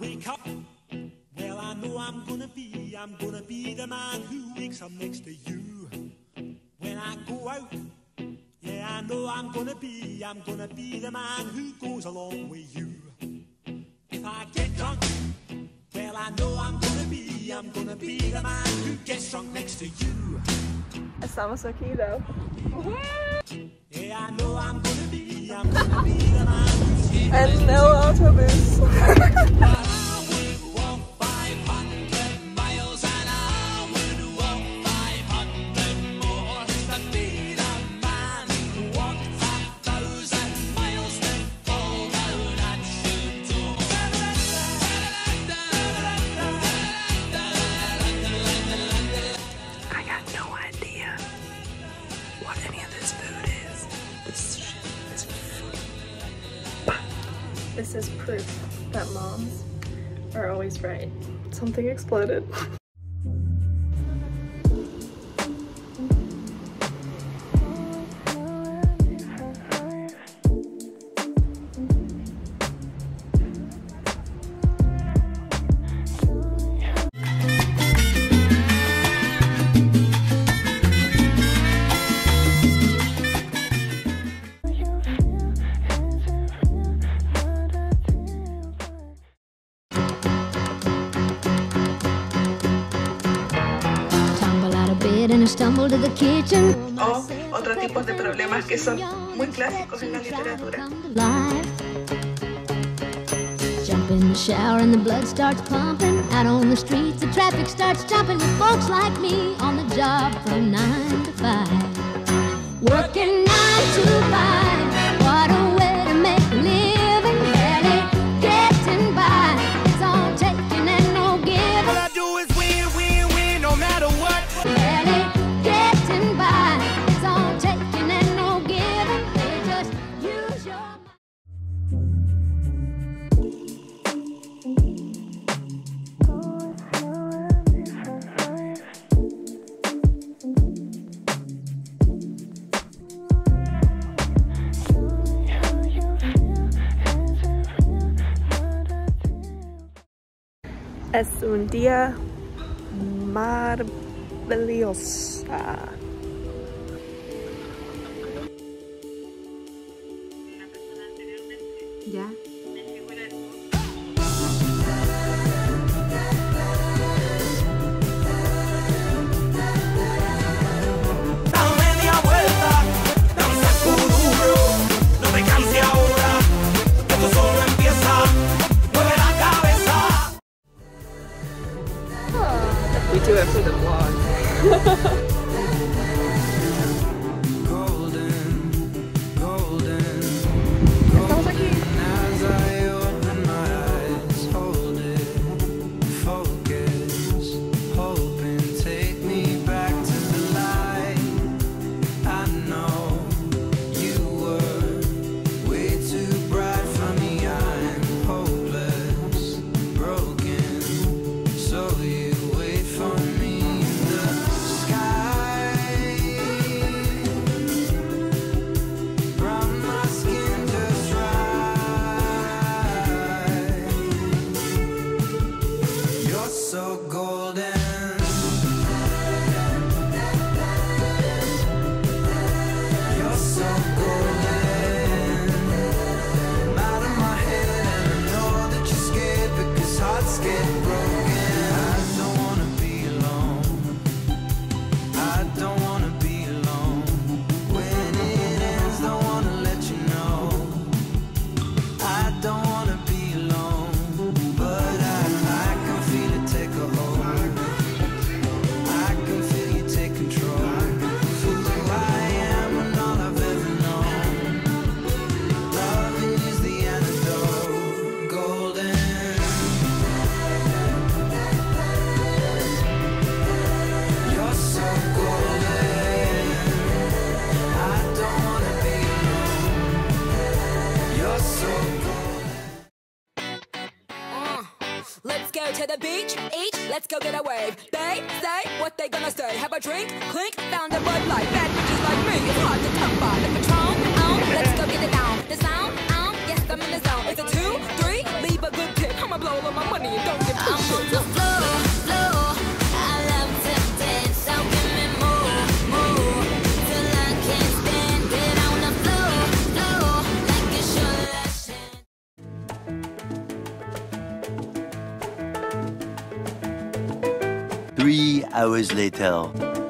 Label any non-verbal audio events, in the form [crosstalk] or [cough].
wake up, well, I know I'm gonna be, I'm gonna be the man who wakes up next to you. When I go out, yeah, I know I'm gonna be, I'm gonna be the man who goes along with you. If I get drunk, well, I know I'm gonna be, I'm gonna be the man who gets drunk next to you. Estamos aquí though. Yeah, I know I'm gonna be, I'm gonna be the man who's And no autobus. [laughs] this is proof that moms are always right. Something exploded. [laughs] O otros tipos de problemas que son muy clásicos en la literatura. Jump in the shower and the blood starts pumping. Out on the streets, the traffic starts jumping with folks like me on the job from nine to five. Working Es un día maravilloso. Ya. We do it for the to the beach, eat, let's go get a wave. They say what they gonna say. Have a drink, clink, found a Bud Light. Bad bitches like me, it's hard to come by. The Patron, um, let's go get it down. The sound, um, yes, I'm in the zone. It's a two, three, leave a good tip. I'ma blow on my Three hours later.